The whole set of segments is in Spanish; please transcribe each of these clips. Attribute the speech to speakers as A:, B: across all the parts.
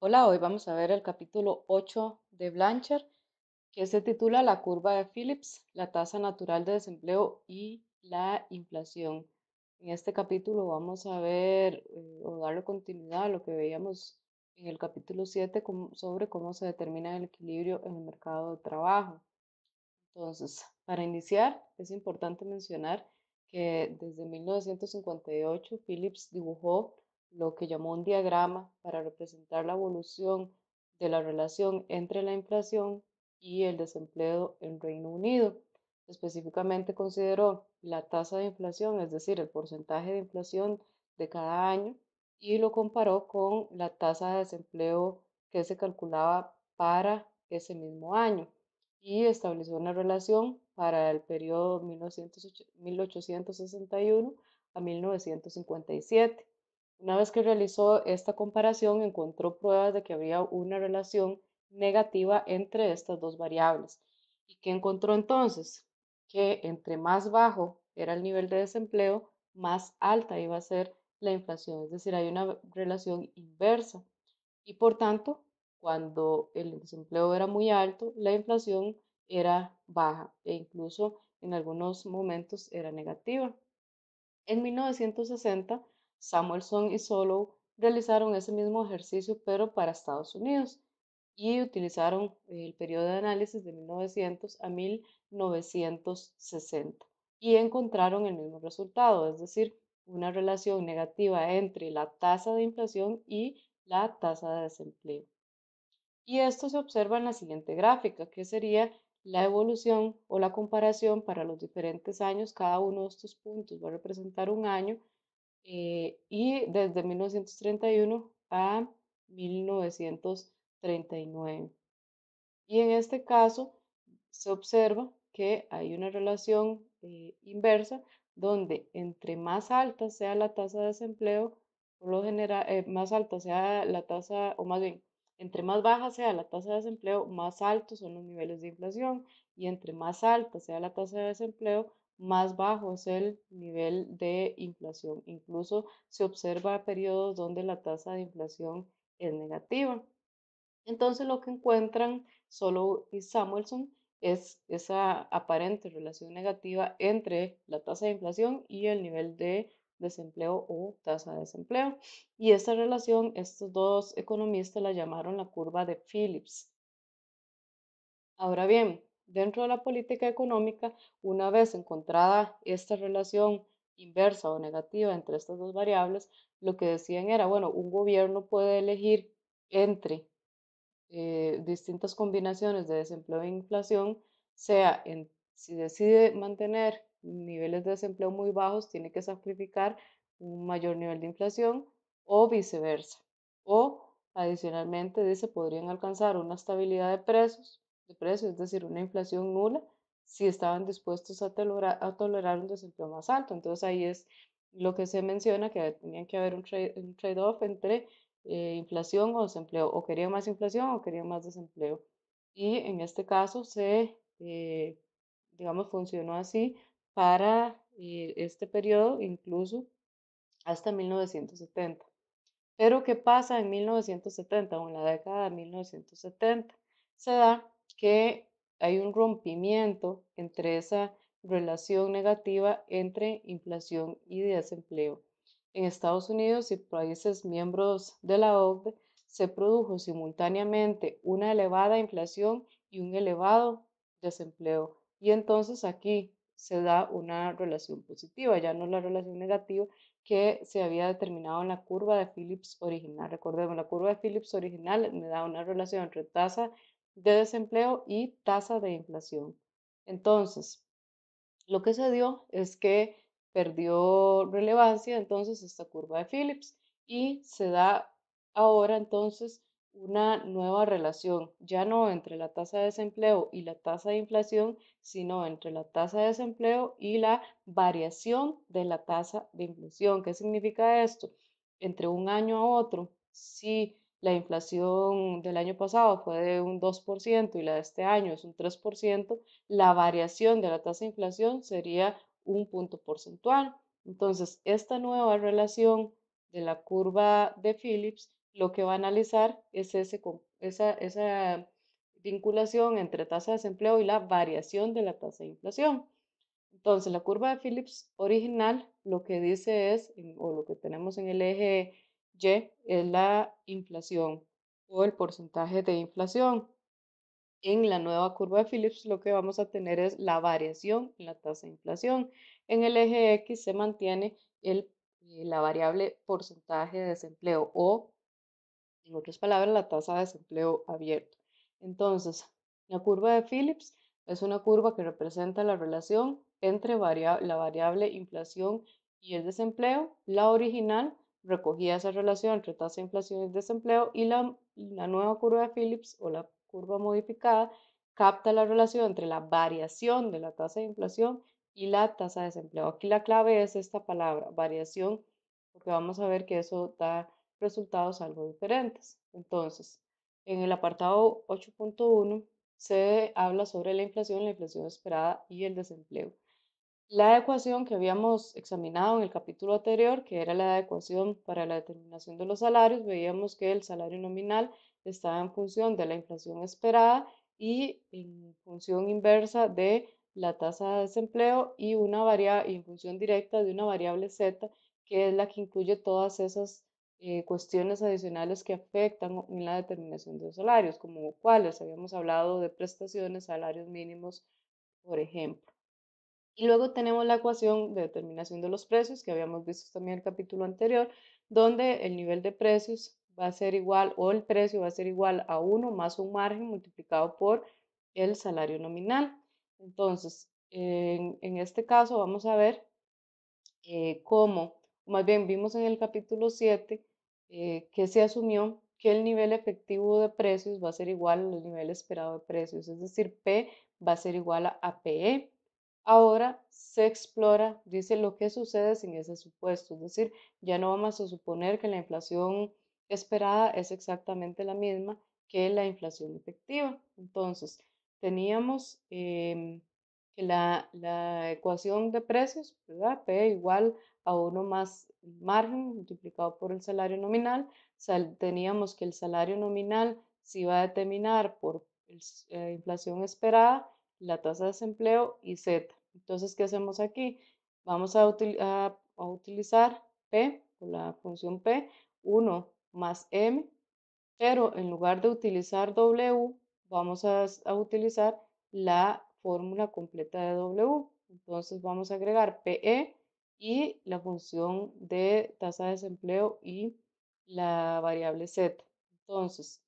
A: Hola, hoy vamos a ver el capítulo 8 de Blanchard, que se titula La curva de Phillips, la tasa natural de desempleo y la inflación. En este capítulo vamos a ver eh, o darle continuidad a lo que veíamos en el capítulo 7 com- sobre cómo se determina el equilibrio en el mercado de trabajo. Entonces, para iniciar, es importante mencionar que desde 1958 Phillips dibujó lo que llamó un diagrama para representar la evolución de la relación entre la inflación y el desempleo en Reino Unido. Específicamente consideró la tasa de inflación, es decir, el porcentaje de inflación de cada año, y lo comparó con la tasa de desempleo que se calculaba para ese mismo año y estableció una relación para el periodo 1861 a 1957. Una vez que realizó esta comparación, encontró pruebas de que había una relación negativa entre estas dos variables. ¿Y qué encontró entonces? Que entre más bajo era el nivel de desempleo, más alta iba a ser la inflación, es decir, hay una relación inversa y por tanto, cuando el desempleo era muy alto, la inflación era baja e incluso en algunos momentos era negativa. En 1960, Samuelson y Solow realizaron ese mismo ejercicio, pero para Estados Unidos, y utilizaron el periodo de análisis de 1900 a 1960 y encontraron el mismo resultado, es decir, una relación negativa entre la tasa de inflación y la tasa de desempleo. Y esto se observa en la siguiente gráfica, que sería la evolución o la comparación para los diferentes años. Cada uno de estos puntos va a representar un año eh, y desde 1931 a 1939. Y en este caso se observa que hay una relación eh, inversa donde entre más alta sea la tasa de desempleo, por lo general, eh, más alta sea la tasa, o más bien, entre más baja sea la tasa de desempleo, más altos son los niveles de inflación. Y entre más alta sea la tasa de desempleo, más bajo es el nivel de inflación. Incluso se observa periodos donde la tasa de inflación es negativa. Entonces lo que encuentran Solow y Samuelson es esa aparente relación negativa entre la tasa de inflación y el nivel de desempleo o tasa de desempleo. Y esta relación, estos dos economistas la llamaron la curva de Phillips. Ahora bien, dentro de la política económica, una vez encontrada esta relación inversa o negativa entre estas dos variables, lo que decían era, bueno, un gobierno puede elegir entre eh, distintas combinaciones de desempleo e inflación, sea en, si decide mantener niveles de desempleo muy bajos, tiene que sacrificar un mayor nivel de inflación o viceversa. O adicionalmente dice, podrían alcanzar una estabilidad de precios, de precios, es decir, una inflación nula, si estaban dispuestos a tolerar, a tolerar un desempleo más alto. Entonces ahí es lo que se menciona, que tenía que haber un trade-off entre eh, inflación o desempleo, o querían más inflación o querían más desempleo. Y en este caso se, eh, digamos, funcionó así para eh, este periodo, incluso hasta 1970. Pero ¿qué pasa en 1970 o en la década de 1970? Se da que hay un rompimiento entre esa relación negativa entre inflación y desempleo. En Estados Unidos y países miembros de la OCDE se produjo simultáneamente una elevada inflación y un elevado desempleo. Y entonces aquí se da una relación positiva, ya no la relación negativa que se había determinado en la curva de Phillips original. Recordemos, la curva de Phillips original me da una relación entre tasa de desempleo y tasa de inflación. Entonces, lo que se dio es que perdió relevancia entonces esta curva de Phillips y se da ahora entonces una nueva relación, ya no entre la tasa de desempleo y la tasa de inflación, sino entre la tasa de desempleo y la variación de la tasa de inflación. ¿Qué significa esto? Entre un año a otro, si la inflación del año pasado fue de un 2% y la de este año es un 3%, la variación de la tasa de inflación sería un punto porcentual. Entonces, esta nueva relación de la curva de Phillips lo que va a analizar es ese, esa, esa vinculación entre tasa de desempleo y la variación de la tasa de inflación. Entonces, la curva de Phillips original lo que dice es, o lo que tenemos en el eje Y, es la inflación o el porcentaje de inflación. En la nueva curva de Phillips lo que vamos a tener es la variación en la tasa de inflación. En el eje X se mantiene el, eh, la variable porcentaje de desempleo o, en otras palabras, la tasa de desempleo abierto. Entonces, la curva de Phillips es una curva que representa la relación entre la variable inflación y el desempleo. La original recogía esa relación entre tasa de inflación y desempleo y la, la nueva curva de Phillips o la curva modificada capta la relación entre la variación de la tasa de inflación y la tasa de desempleo. Aquí la clave es esta palabra, variación, porque vamos a ver que eso da resultados algo diferentes. Entonces, en el apartado 8.1 se habla sobre la inflación, la inflación esperada y el desempleo. La ecuación que habíamos examinado en el capítulo anterior, que era la ecuación para la determinación de los salarios, veíamos que el salario nominal estaba en función de la inflación esperada y en función inversa de la tasa de desempleo y una variable en función directa de una variable z, que es la que incluye todas esas eh, cuestiones adicionales que afectan en la determinación de los salarios, como cuáles habíamos hablado de prestaciones, salarios mínimos, por ejemplo. Y luego tenemos la ecuación de determinación de los precios, que habíamos visto también en el capítulo anterior, donde el nivel de precios va a ser igual, o el precio va a ser igual a 1 más un margen multiplicado por el salario nominal. Entonces, en, este caso vamos a ver eh, cómo, más bien vimos en el capítulo 7 eh, que se asumió que el nivel efectivo de precios va a ser igual al nivel esperado de precios, es decir, P va a ser igual a PE. Ahora se explora, dice, lo que sucede sin ese supuesto, es decir, ya no vamos a suponer que la inflación esperada es exactamente la misma que la inflación efectiva. Entonces, teníamos em, que la, ecuación de precios, ¿verdad? P igual a 1 más margen multiplicado por el salario nominal. teníamos que el salario nominal se iba a determinar por la eh, inflación esperada la tasa de desempleo y Z. Entonces, ¿qué hacemos aquí? Vamos a, utilizar P, la función P, 1 más M, pero en lugar de utilizar W, vamos a, utilizar la fórmula completa de W. Entonces vamos a agregar PE y la función de tasa de desempleo y la variable Z. Entonces,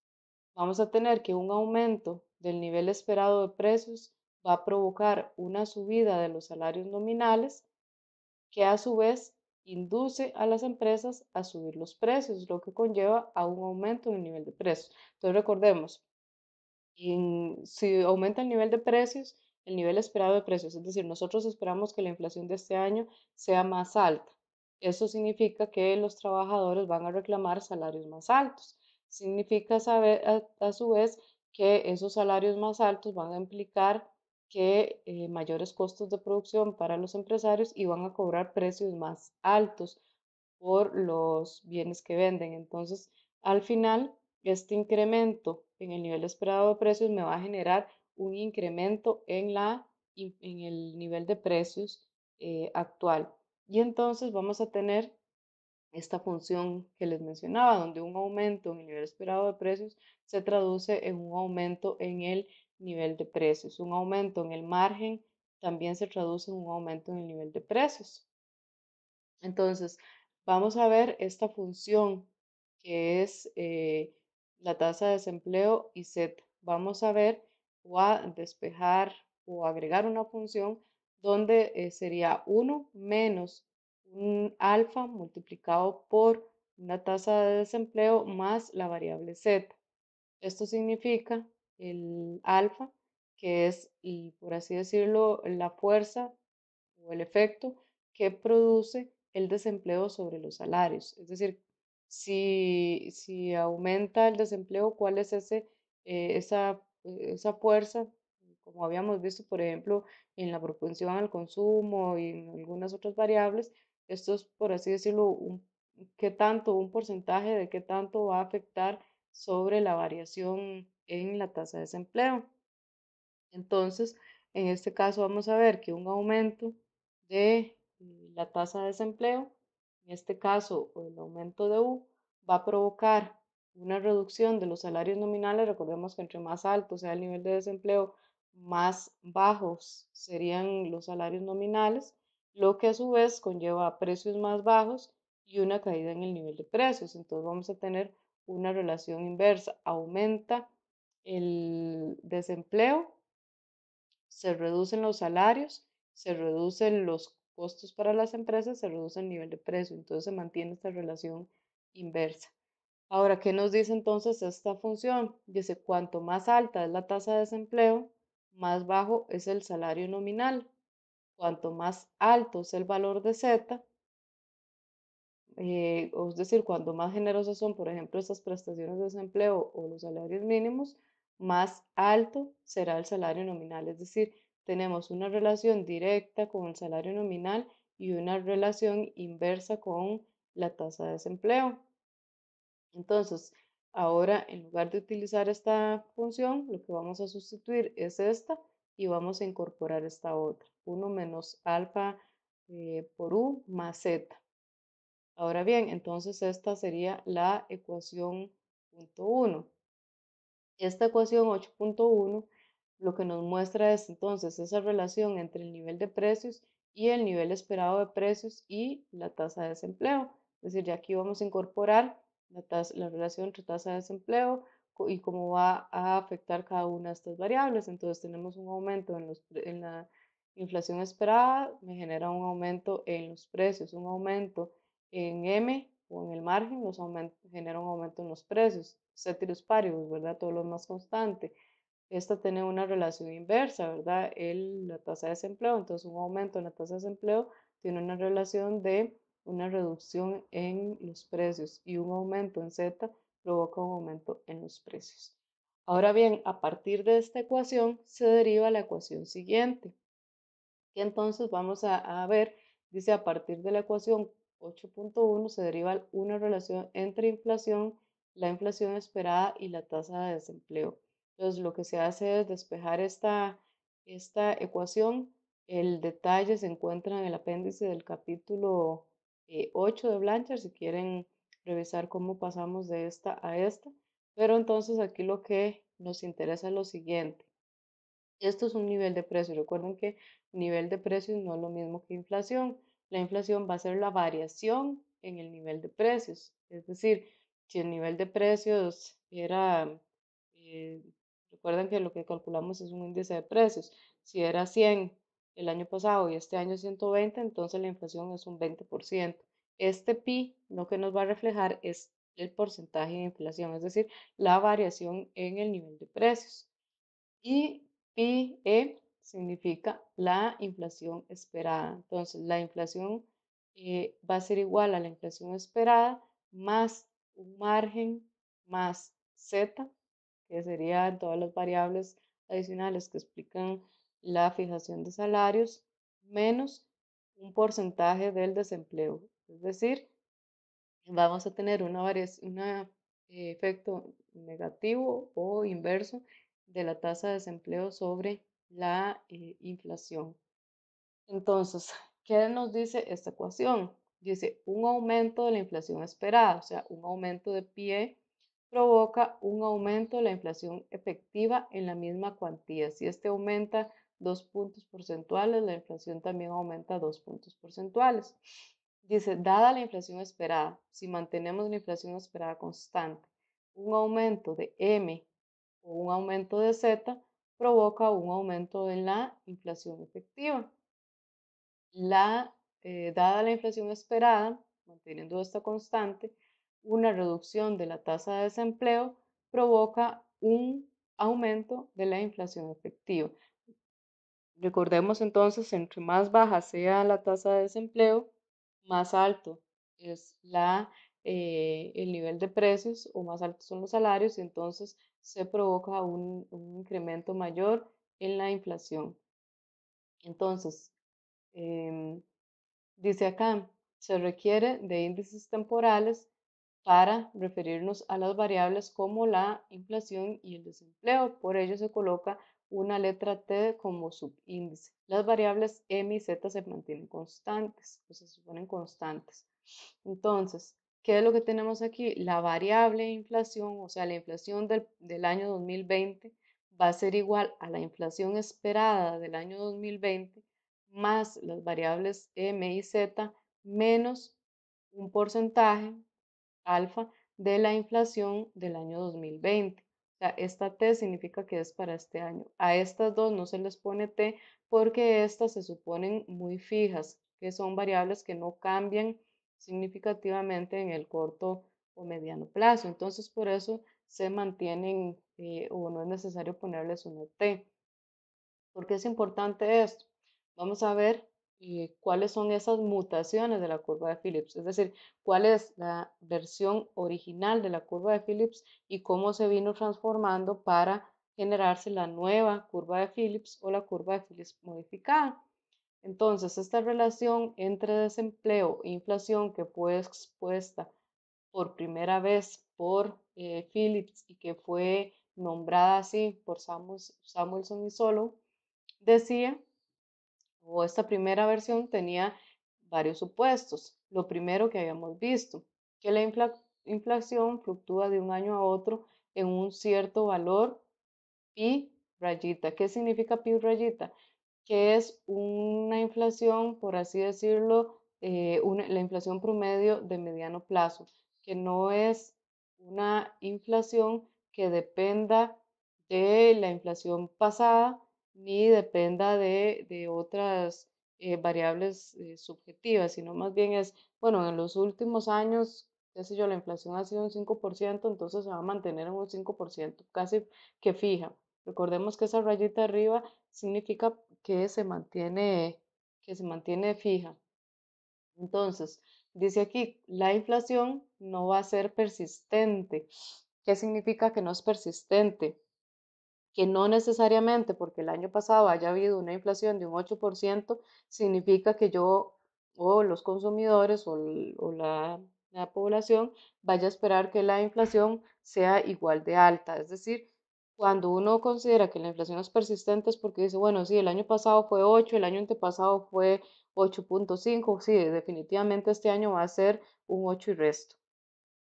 A: vamos a tener que un aumento del nivel esperado de precios va a provocar una subida de los salarios nominales que a su vez induce a las empresas a subir los precios, lo que conlleva a un aumento en el nivel de precios. Entonces recordemos, si aumenta el nivel de precios, el nivel esperado de precios, es decir, nosotros esperamos que la inflación de este año sea más alta. Eso significa que los trabajadores van a reclamar salarios más altos. Significa saber, a su vez que esos salarios más altos van a implicar que eh, mayores costos de producción para los empresarios y van a cobrar precios más altos por los bienes que venden. Entonces, al final, este incremento en el nivel esperado de precios me va a generar un incremento en, la, en el nivel de precios eh, actual. Y entonces vamos a tener esta función que les mencionaba, donde un aumento en el nivel esperado de precios se traduce en un aumento en el nivel de precios. Un aumento en el margen también se traduce en un aumento en el nivel de precios. Entonces, vamos a ver esta función que es eh, la tasa de desempleo y Z. Vamos a ver o a despejar o agregar una función donde eh, sería 1 menos un alfa multiplicado por una tasa de desempleo más la variable Z. Esto significa el alfa, que es, y por así decirlo, la fuerza o el efecto que produce el desempleo sobre los salarios. Es decir, si, si aumenta el desempleo, ¿cuál es ese, eh, esa, esa fuerza? Como habíamos visto, por ejemplo, en la propensión al consumo y en algunas otras variables, esto es, por así decirlo, un qué tanto, un porcentaje de qué tanto va a afectar sobre la variación en la tasa de desempleo. Entonces, en este caso vamos a ver que un aumento de la tasa de desempleo, en este caso el aumento de U, va a provocar una reducción de los salarios nominales. Recordemos que entre más alto sea el nivel de desempleo, más bajos serían los salarios nominales, lo que a su vez conlleva precios más bajos y una caída en el nivel de precios. Entonces vamos a tener una relación inversa. Aumenta el desempleo se reducen los salarios, se reducen los costos para las empresas, se reduce el nivel de precio, entonces se mantiene esta relación inversa. Ahora, ¿qué nos dice entonces esta función? Dice, cuanto más alta es la tasa de desempleo, más bajo es el salario nominal. Cuanto más alto es el valor de Z, eh, es decir, cuando más generosas son, por ejemplo, estas prestaciones de desempleo o los salarios mínimos, más alto será el salario nominal. Es decir, tenemos una relación directa con el salario nominal y una relación inversa con la tasa de desempleo. Entonces, ahora en lugar de utilizar esta función, lo que vamos a sustituir es esta y vamos a incorporar esta otra. 1 menos alfa eh, por u más z. Ahora bien, entonces esta sería la ecuación punto 1. Esta ecuación 8.1 lo que nos muestra es entonces esa relación entre el nivel de precios y el nivel esperado de precios y la tasa de desempleo. Es decir, ya aquí vamos a incorporar la, la relación entre tasa de desempleo y cómo va a afectar cada una de estas variables. Entonces tenemos un aumento en la inflación esperada, me genera un aumento en los precios, un aumento en M o en el margen nos genera un aumento en los precios, ceteris paribus, ¿verdad? Todo lo más constante. Esta tiene una relación inversa, ¿verdad? El, la tasa de desempleo, entonces un aumento en la tasa de desempleo tiene una relación de una reducción en los precios y un aumento en Z provoca un aumento en los precios. Ahora bien, a partir de esta ecuación se deriva la ecuación siguiente, que entonces vamos a, a ver, dice a partir de la ecuación 8.1 se deriva una relación entre inflación, la inflación esperada y la tasa de desempleo. Entonces, lo que se hace es despejar esta, esta ecuación. El detalle se encuentra en el apéndice del capítulo 8 eh, de Blanchard, si quieren revisar cómo pasamos de esta a esta. Pero entonces aquí lo que nos interesa es lo siguiente. Esto es un nivel de precio. Recuerden que nivel de precios no es lo mismo que inflación. La inflación va a ser la variación en el nivel de precios. Es decir, si el nivel de precios era, eh, recuerden que lo que calculamos es un índice de precios. Si era 100 el año pasado y este año 120, entonces la inflación es un 20%. Este pi lo que nos va a reflejar es el porcentaje de inflación, es decir, la variación en el nivel de precios. Y pi e significa la inflación esperada. Entonces, la inflación eh, va a ser igual a la inflación esperada más un margen más z, que serían todas las variables adicionales que explican la fijación de salarios, menos un porcentaje del desempleo. Es decir, vamos a tener una un eh, efecto negativo o inverso de la tasa de desempleo sobre la eh, inflación. Entonces, ¿qué nos dice esta ecuación? Dice un aumento de la inflación esperada, o sea, un aumento de pie provoca un aumento de la inflación efectiva en la misma cuantía. Si este aumenta dos puntos porcentuales, la inflación también aumenta dos puntos porcentuales. Dice, dada la inflación esperada, si mantenemos la inflación esperada constante, un aumento de M o un aumento de Z provoca un aumento en la inflación efectiva. La, eh, dada la inflación esperada, manteniendo esta constante, una reducción de la tasa de desempleo provoca un aumento de la inflación efectiva. Recordemos entonces, entre más baja sea la tasa de desempleo, más alto es la, eh, el nivel de precios o más altos son los salarios y entonces se provoca un, incremento mayor en la inflación. Entonces, em, dice acá, se requiere de índices temporales para referirnos a las variables como la inflación y el desempleo. Por ello se coloca una letra T como subíndice. Las variables M y Z se mantienen constantes, o se suponen constantes. Entonces, ¿qué es lo que tenemos aquí? La variable inflación, o sea, la inflación del, del año 2020 va a ser igual a la inflación esperada del año 2020 más las variables M y Z menos un porcentaje alfa de la inflación del año 2020. O sea, esta T significa que es para este año. A estas dos no se les pone T porque estas se suponen muy fijas, que son variables que no cambian significativamente en el corto o mediano plazo. Entonces, por eso se mantienen eh, o no es necesario ponerles una T. ¿Por qué es importante esto? Vamos a ver eh, cuáles son esas mutaciones de la curva de Phillips, es decir, cuál es la versión original de la curva de Phillips y cómo se vino transformando para generarse la nueva curva de Phillips o la curva de Phillips modificada. Entonces, esta relación entre desempleo e inflación que fue expuesta por primera vez por eh, Phillips y que fue nombrada así por Samuelson y Solo, decía o esta primera versión tenía varios supuestos. Lo primero que habíamos visto, que la inflación fluctúa de un año a otro en un cierto valor pi rayita. ¿Qué significa pi rayita? Que es una inflación, por así decirlo, eh, la inflación promedio de mediano plazo, que no es una inflación que dependa de la inflación pasada, ni dependa de, otras eh, variables eh, subjetivas, sino más bien es, bueno, en los últimos años, qué sé yo, la inflación ha sido un 5%, entonces se va a mantener en un 5%, casi que fija. Recordemos que esa rayita arriba significa que se mantiene, que se mantiene fija. Entonces, dice aquí, la inflación no va a ser persistente. ¿Qué significa que no es persistente? que no necesariamente porque el año pasado haya habido una inflación de un 8%, significa que yo o los consumidores o, la, la, población vaya a esperar que la inflación sea igual de alta. Es decir, cuando uno considera que la inflación es persistente es porque dice, bueno, sí, el año pasado fue 8, el año antepasado fue 8.5, sí, definitivamente este año va a ser un 8 y resto.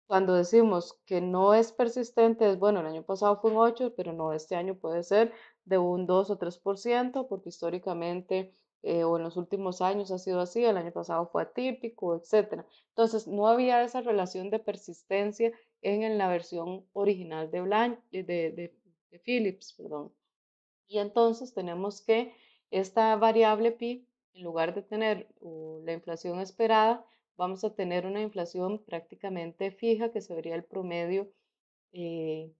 A: Cuando decimos que no es persistente, es bueno, el año pasado fue un 8, pero no, este año puede ser de un 2 o 3%, porque históricamente eh, o en los últimos años ha sido así, el año pasado fue atípico, etc. Entonces, no había esa relación de persistencia en, la versión original de, de, de Philips. Perdón. Y entonces tenemos que esta variable pi, en lugar de tener la inflación esperada, vamos a tener una inflación prácticamente fija, que sería el promedio eh,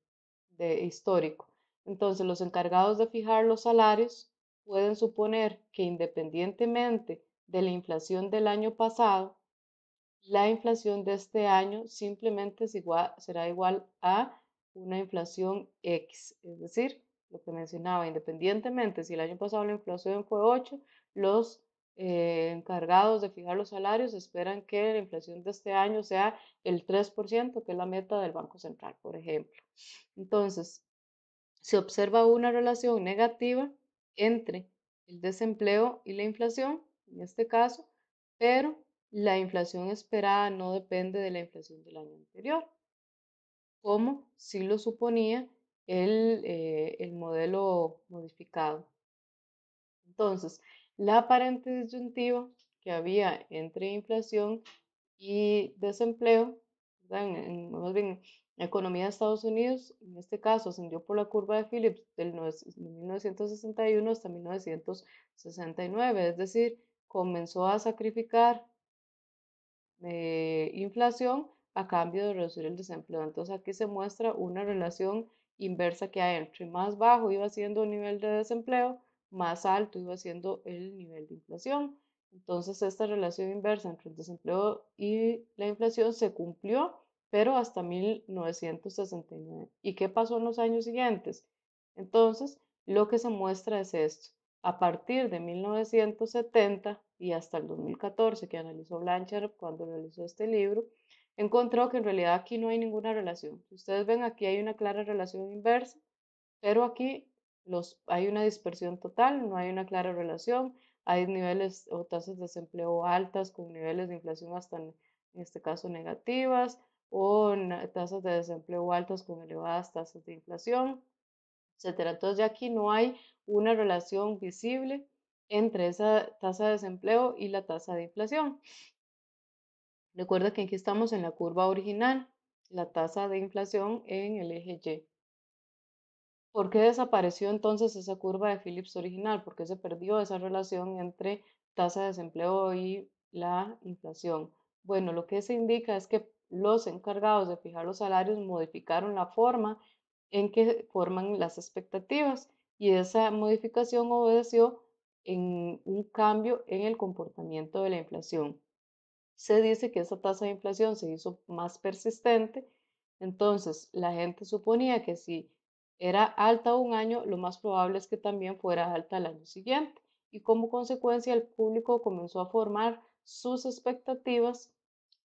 A: de, histórico. Entonces, los encargados de fijar los salarios pueden suponer que independientemente de la inflación del año pasado, la inflación de este año simplemente será igual a una inflación X, es decir, lo que mencionaba, independientemente si el año pasado la inflación fue 8, los eh, encargados de fijar los salarios esperan que la inflación de este año sea el 3%, que es la meta del Banco Central, por ejemplo. Entonces, se observa una relación negativa entre el desempleo y la inflación, en este caso, pero la inflación esperada no depende de la inflación del año anterior, como si lo suponía el, eh, el modelo modificado. Entonces, la aparente disyuntiva que había entre inflación y desempleo, en, más bien, la economía de Estados Unidos, en este caso, ascendió por la curva de Phillips del 1961 hasta 1969, es decir, comenzó a sacrificar eh, inflación a cambio de reducir el desempleo. Entonces aquí se muestra una relación inversa que hay entre más bajo iba siendo el nivel de desempleo, más alto iba siendo el nivel de inflación. Entonces, esta relación inversa entre el desempleo y la inflación se cumplió, pero hasta 1969. ¿Y qué pasó en los años siguientes? Entonces, lo que se muestra es esto. A partir de 1970, y hasta el 2014 que analizó Blanchard cuando realizó este libro, encontró que en realidad aquí no hay ninguna relación. Ustedes ven aquí hay una clara relación inversa, pero aquí los, hay una dispersión total, no hay una clara relación, hay niveles o tasas de desempleo altas con niveles de inflación hasta en este caso negativas o tasas de desempleo altas con elevadas tasas de inflación, etcétera. Entonces ya aquí no hay una relación visible entre esa tasa de desempleo y la tasa de inflación. Recuerda que aquí estamos en la curva original, la tasa de inflación en el eje Y. ¿Por qué desapareció entonces esa curva de Phillips original? ¿Por qué se perdió esa relación entre tasa de desempleo y la inflación? Bueno, lo que se indica es que los encargados de fijar los salarios modificaron la forma en que forman las expectativas y esa modificación obedeció en un cambio en el comportamiento de la inflación. Se dice que esa tasa de inflación se hizo más persistente, entonces la gente suponía que si era alta un año, lo más probable es que también fuera alta el año siguiente. Y como consecuencia, el público comenzó a formar sus expectativas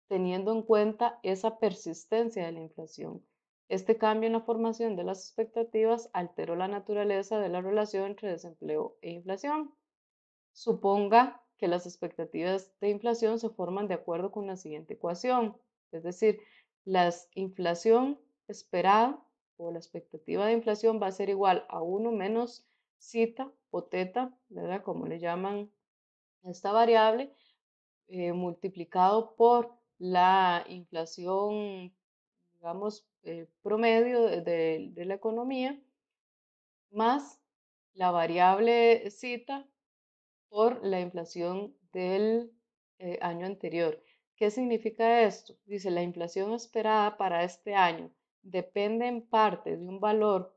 A: teniendo en cuenta esa persistencia de la inflación. Este cambio en la formación de las expectativas alteró la naturaleza de la relación entre desempleo e inflación. Suponga que las expectativas de inflación se forman de acuerdo con la siguiente ecuación, es decir, la inflación esperada o la expectativa de inflación va a ser igual a 1 menos cita o teta, ¿verdad? Como le llaman a esta variable, eh, multiplicado por la inflación, digamos, eh, promedio de, de la economía, más la variable cita por la inflación del eh, año anterior. ¿Qué significa esto? Dice, la inflación esperada para este año depende en parte de un valor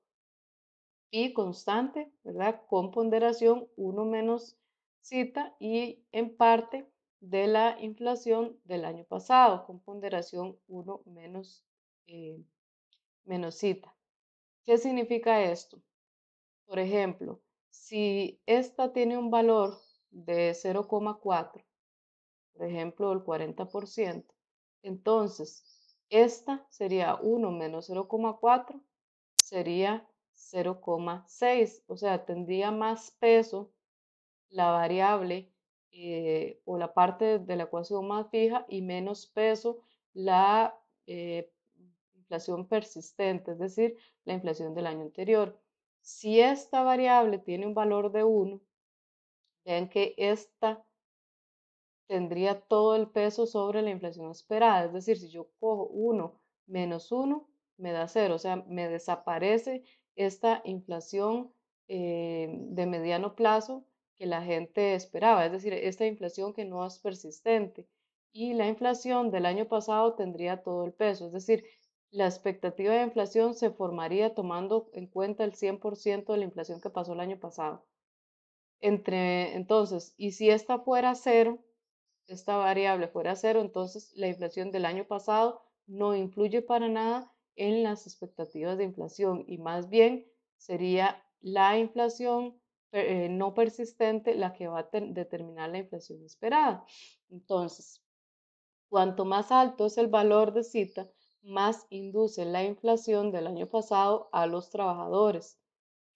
A: pi constante, ¿verdad? Con ponderación 1 menos cita y en parte de la inflación del año pasado con ponderación 1 menos, eh, menos cita. ¿Qué significa esto? Por ejemplo, si esta tiene un valor de 0,4, por ejemplo, el 40%, entonces esta sería 1 menos 0,4, sería 0,6, o sea, tendría más peso la variable eh, o la parte de la ecuación más fija y menos peso la eh, inflación persistente, es decir, la inflación del año anterior. Si esta variable tiene un valor de 1, vean que esta tendría todo el peso sobre la inflación esperada. Es decir, si yo cojo 1 menos 1, me da 0. O sea, me desaparece esta inflación eh, de mediano plazo que la gente esperaba. Es decir, esta inflación que no es persistente. Y la inflación del año pasado tendría todo el peso. Es decir, la expectativa de inflación se formaría tomando en cuenta el 100% de la inflación que pasó el año pasado. Entre, entonces, y si esta fuera cero, esta variable fuera cero, entonces la inflación del año pasado no influye para nada en las expectativas de inflación y más bien sería la inflación eh, no persistente la que va a determinar la inflación esperada. Entonces, cuanto más alto es el valor de cita, más induce la inflación del año pasado a los trabajadores,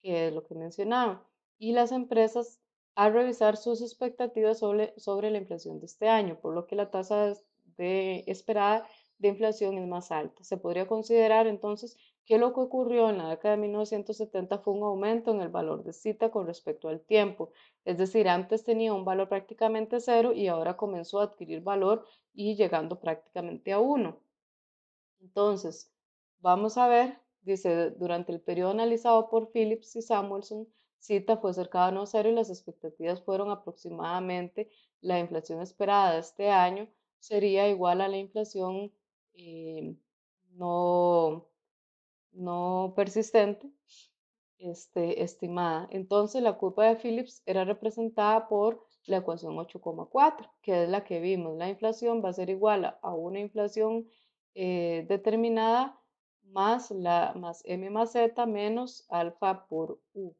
A: que es lo que mencionaba, y las empresas a revisar sus expectativas sobre, sobre la inflación de este año, por lo que la tasa de, esperada de inflación es más alta. Se podría considerar entonces que lo que ocurrió en la década de 1970 fue un aumento en el valor de cita con respecto al tiempo. Es decir, antes tenía un valor prácticamente cero y ahora comenzó a adquirir valor y llegando prácticamente a uno. Entonces, vamos a ver, dice, durante el periodo analizado por Phillips y Samuelson, cita fue cercano a cero y las expectativas fueron aproximadamente la inflación esperada de este año sería igual a la inflación eh, no, no persistente este, estimada. Entonces la curva de Phillips era representada por la ecuación 8,4, que es la que vimos. La inflación va a ser igual a una inflación eh, determinada más, la, más m más z menos alfa por u.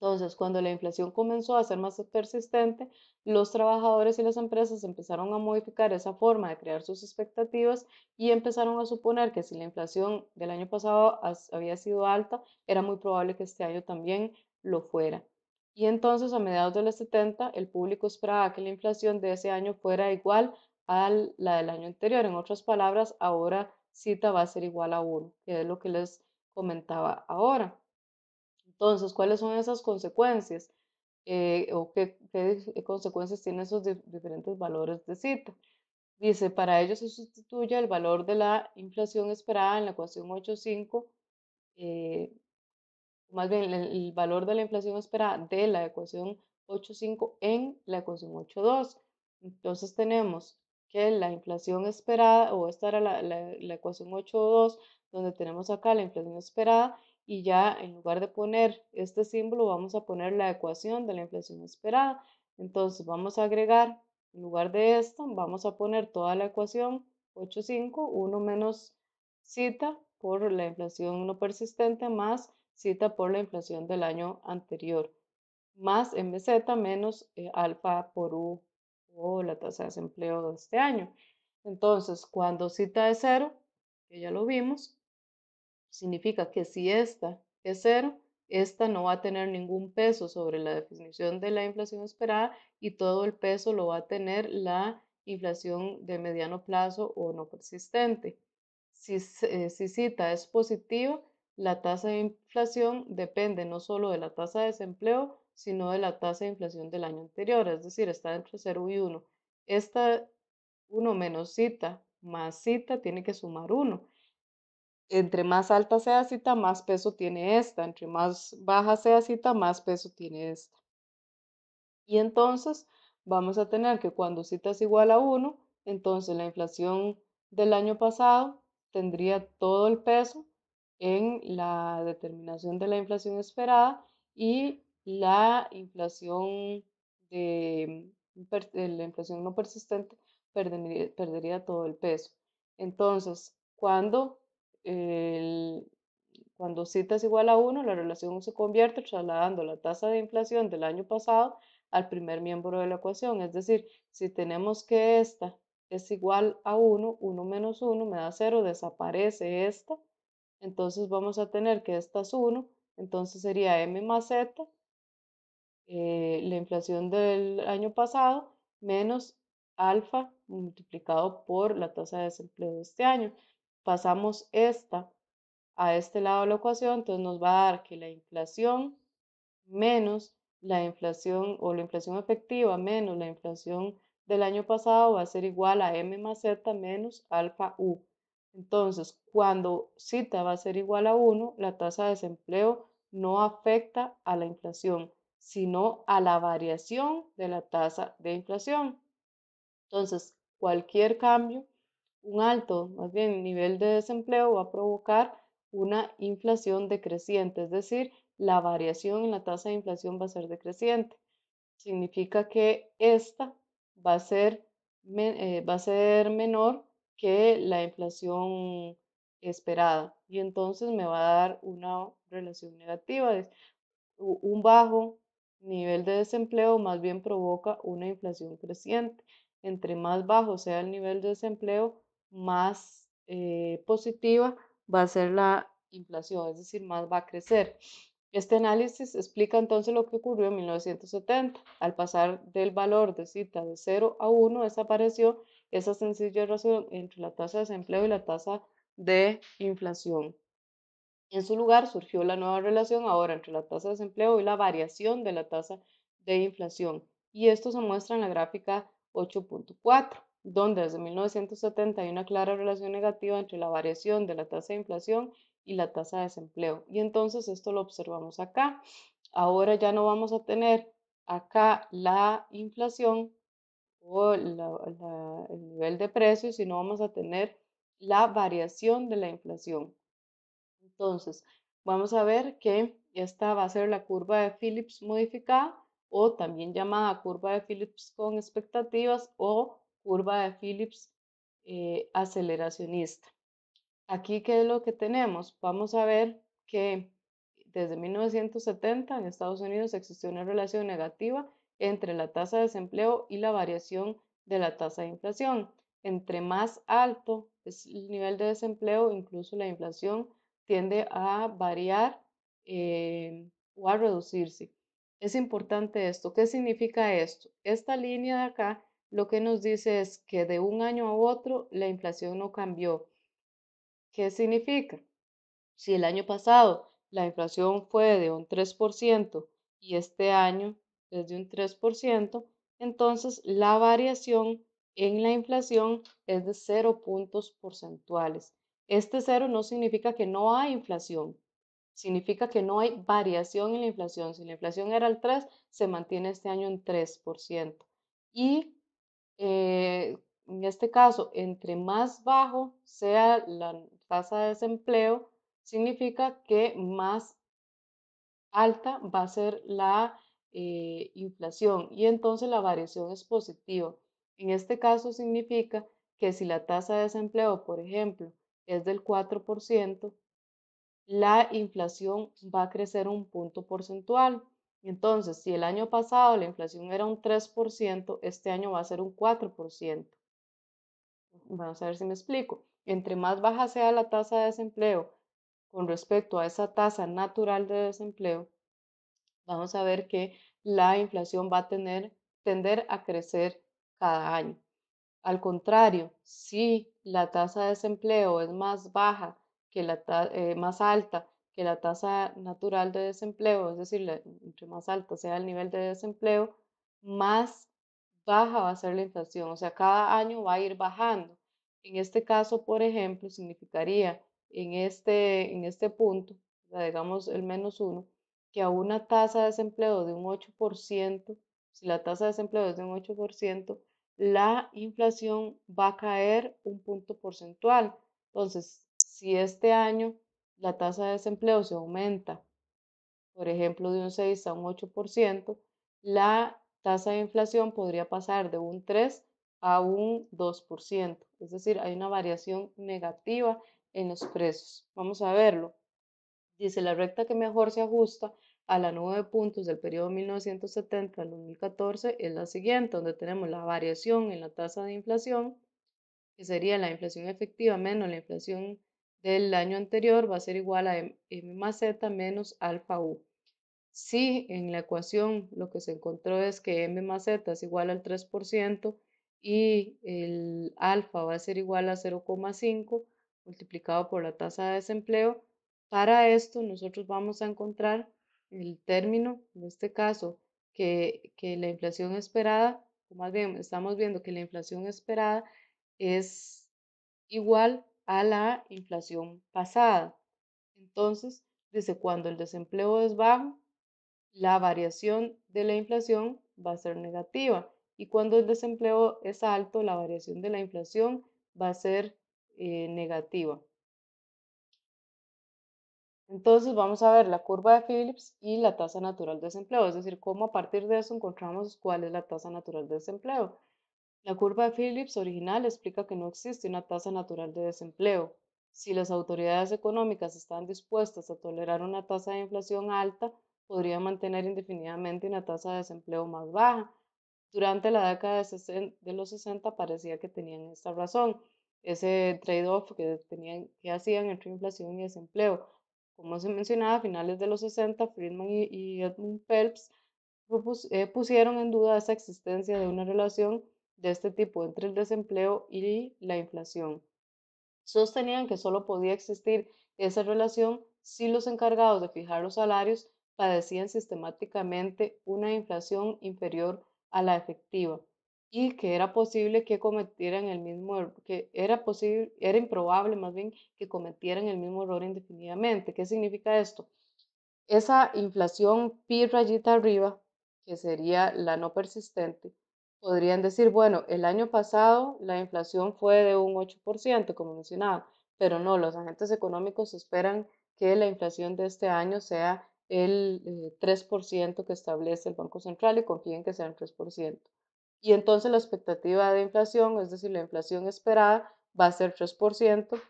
A: Entonces, cuando la inflación comenzó a ser más persistente, los trabajadores y las empresas empezaron a modificar esa forma de crear sus expectativas y empezaron a suponer que si la inflación del año pasado había sido alta, era muy probable que este año también lo fuera. Y entonces, a mediados de los 70, el público esperaba que la inflación de ese año fuera igual a la del año anterior. En otras palabras, ahora cita va a ser igual a 1, que es lo que les comentaba ahora. Entonces, ¿cuáles son esas consecuencias? Eh, ¿O qué, consecuencias tienen esos diferentes valores de cita? Dice, para ello se sustituye el valor de la inflación esperada en la ecuación 8.5, eh, más bien el, valor de la inflación esperada de la ecuación 8.5 en la ecuación 8.2. Entonces tenemos que la inflación esperada, o esta era la, la, la ecuación 8.2, donde tenemos acá la inflación esperada, y ya en lugar de poner este símbolo vamos a poner la ecuación de la inflación esperada. Entonces vamos a agregar, en lugar de esto, vamos a poner toda la ecuación 8.5, 1 menos cita por la inflación no persistente más cita por la inflación del año anterior, más MZ menos eh, alfa por U o la tasa de desempleo de este año. Entonces, cuando cita es cero, que ya lo vimos, significa que si esta es cero, esta no va a tener ningún peso sobre la definición de la inflación esperada y todo el peso lo va a tener la inflación de mediano plazo o no persistente. Si, eh, si cita es positiva, la tasa de inflación depende no solo de la tasa de desempleo, sino de la tasa de inflación del año anterior, es decir, está entre 0 y 1. Esta 1 menos cita más cita tiene que sumar 1 entre más alta sea cita, más peso tiene esta, entre más baja sea cita, más peso tiene esta. Y entonces vamos a tener que cuando cita es igual a 1, entonces la inflación del año pasado tendría todo el peso en la determinación de la inflación esperada y la inflación de, la inflación no persistente perdería, perdería todo el peso. Entonces, cuando cuando cita es igual a 1, la relación se convierte trasladando la tasa de inflación del año pasado al primer miembro de la ecuación. Es decir, si tenemos que esta es igual a 1, 1 menos 1 me da 0, desaparece esta. Entonces vamos a tener que esta es 1, entonces sería m más z, eh, la inflación del año pasado, menos alfa multiplicado por la tasa de desempleo de este año pasamos esta a este lado de la ecuación, entonces nos va a dar que la inflación menos la inflación o la inflación efectiva menos la inflación del año pasado va a ser igual a m más z menos alfa u. Entonces, cuando cita va a ser igual a 1, la tasa de desempleo no afecta a la inflación, sino a la variación de la tasa de inflación. Entonces, cualquier cambio un alto, más bien nivel de desempleo va a provocar una inflación decreciente, es decir, la variación en la tasa de inflación va a ser decreciente. Significa que esta va a ser, eh, va a ser menor que la inflación esperada y entonces me va a dar una relación negativa. Un bajo nivel de desempleo más bien provoca una inflación creciente. Entre más bajo sea el nivel de desempleo, más eh, positiva va a ser la inflación, es decir, más va a crecer. Este análisis explica entonces lo que ocurrió en 1970. Al pasar del valor de cita de 0 a 1, desapareció esa sencilla relación entre la tasa de desempleo y la tasa de inflación. En su lugar surgió la nueva relación ahora entre la tasa de desempleo y la variación de la tasa de inflación. Y esto se muestra en la gráfica 8.4 donde desde 1970 hay una clara relación negativa entre la variación de la tasa de inflación y la tasa de desempleo. Y entonces esto lo observamos acá. Ahora ya no vamos a tener acá la inflación o el nivel de precios, sino vamos a tener la variación de la inflación. Entonces, vamos a ver que esta va a ser la curva de Phillips modificada o también llamada curva de Phillips con expectativas o curva de Phillips eh, aceleracionista. Aquí, ¿qué es lo que tenemos? Vamos a ver que desde 1970 en Estados Unidos existió una relación negativa entre la tasa de desempleo y la variación de la tasa de inflación. Entre más alto es el nivel de desempleo, incluso la inflación tiende a variar eh, o a reducirse. Es importante esto. ¿Qué significa esto? Esta línea de acá lo que nos dice es que de un año a otro la inflación no cambió. ¿Qué significa? Si el año pasado la inflación fue de un 3% y este año es de un 3%, entonces la variación en la inflación es de 0 puntos porcentuales. Este cero no significa que no hay inflación, significa que no hay variación en la inflación. Si la inflación era el 3, se mantiene este año en 3%. Y eh, en este caso, entre más bajo sea la tasa de desempleo, significa que más alta va a ser la eh, inflación y entonces la variación es positiva. En este caso significa que si la tasa de desempleo, por ejemplo, es del 4%, la inflación va a crecer un punto porcentual. Entonces, si el año pasado la inflación era un 3%, este año va a ser un 4%. Vamos a ver si me explico. Entre más baja sea la tasa de desempleo con respecto a esa tasa natural de desempleo, vamos a ver que la inflación va a tener, tender a crecer cada año. Al contrario, si la tasa de desempleo es más baja que la eh, más alta que la tasa natural de desempleo, es decir, entre más alto sea el nivel de desempleo, más baja va a ser la inflación, o sea, cada año va a ir bajando. En este caso, por ejemplo, significaría en este, en este punto, digamos el menos uno, que a una tasa de desempleo de un 8%, si la tasa de desempleo es de un 8%, la inflación va a caer un punto porcentual. Entonces, si este año la tasa de desempleo se aumenta, por ejemplo, de un 6 a un 8%, la tasa de inflación podría pasar de un 3 a un 2%. Es decir, hay una variación negativa en los precios. Vamos a verlo. Dice, la recta que mejor se ajusta a la nube puntos del periodo 1970 al 2014 es la siguiente, donde tenemos la variación en la tasa de inflación, que sería la inflación efectiva menos la inflación del año anterior va a ser igual a m, más z menos alfa u. Si en la ecuación lo que se encontró es que m más z es igual al 3% y el alfa va a ser igual a 0,5 multiplicado por la tasa de desempleo, para esto nosotros vamos a encontrar el término, en este caso, que, que la inflación esperada, o más bien estamos viendo que la inflación esperada es igual a la inflación pasada. Entonces, desde cuando el desempleo es bajo, la variación de la inflación va a ser negativa. Y cuando el desempleo es alto, la variación de la inflación va a ser eh, negativa. Entonces vamos a ver la curva de Phillips y la tasa natural de desempleo, es decir, cómo a partir de eso encontramos cuál es la tasa natural de desempleo. La curva de Phillips original explica que no existe una tasa natural de desempleo. Si las autoridades económicas están dispuestas a tolerar una tasa de inflación alta, podrían mantener indefinidamente una tasa de desempleo más baja. Durante la década de, los 60 parecía que tenían esta razón, ese trade-off que, tenían, que hacían entre inflación y desempleo. Como se mencionaba, a finales de los 60, Friedman y, Edmund Phelps eh, pusieron en duda esa existencia de una relación de este tipo entre el desempleo y la inflación. Sostenían que solo podía existir esa relación si los encargados de fijar los salarios padecían sistemáticamente una inflación inferior a la efectiva y que era posible que cometieran el mismo er, que era posible, era improbable más bien que cometieran el mismo error indefinidamente. ¿Qué significa esto? Esa inflación pi rayita arriba, que sería la no persistente, podrían decir, bueno, el año pasado la inflación fue de un 8%, como mencionaba, pero no, los agentes económicos esperan que la inflación de este año sea el 3% eh, que establece el Banco Central y confíen que sea el 3%. Y entonces la expectativa de inflación, es decir, la inflación esperada, va a ser 3%,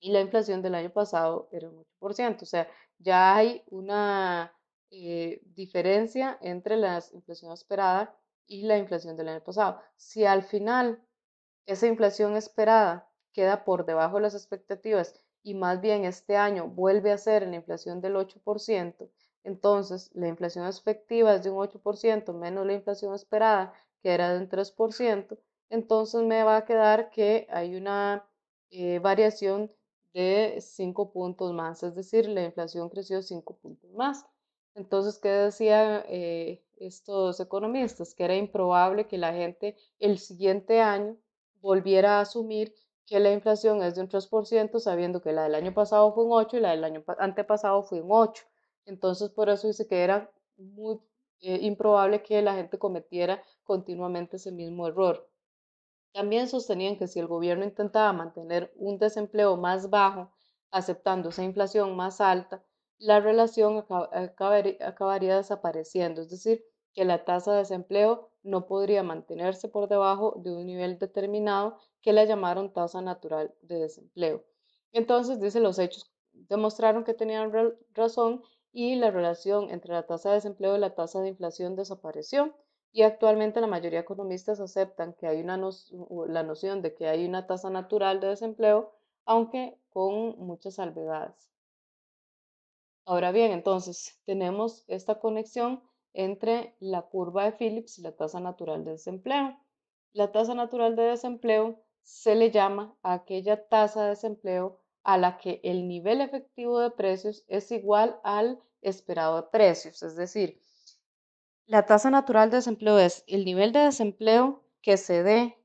A: y la inflación del año pasado era un 8%. O sea, ya hay una eh, diferencia entre la inflación esperada y la inflación del año pasado. Si al final esa inflación esperada queda por debajo de las expectativas y más bien este año vuelve a ser la inflación del 8%, entonces la inflación efectiva es de un 8% menos la inflación esperada, que era de un 3%, entonces me va a quedar que hay una eh, variación de 5 puntos más, es decir, la inflación creció 5 puntos más. Entonces, ¿qué decían eh, estos economistas? Que era improbable que la gente el siguiente año volviera a asumir que la inflación es de un 3%, sabiendo que la del año pasado fue un 8 y la del año antepasado fue un 8. Entonces, por eso dice que era muy eh, improbable que la gente cometiera continuamente ese mismo error. También sostenían que si el gobierno intentaba mantener un desempleo más bajo, aceptando esa inflación más alta, la relación acabaría desapareciendo, es decir, que la tasa de desempleo no podría mantenerse por debajo de un nivel determinado que la llamaron tasa natural de desempleo. Entonces, dice, los hechos demostraron que tenían razón y la relación entre la tasa de desempleo y la tasa de inflación desapareció. Y actualmente la mayoría de economistas aceptan que hay una la noción de que hay una tasa natural de desempleo, aunque con muchas salvedades. Ahora bien, entonces tenemos esta conexión entre la curva de Phillips y la tasa natural de desempleo. La tasa natural de desempleo se le llama a aquella tasa de desempleo a la que el nivel efectivo de precios es igual al esperado de precios, es decir, la tasa natural de desempleo es el nivel de desempleo que se dé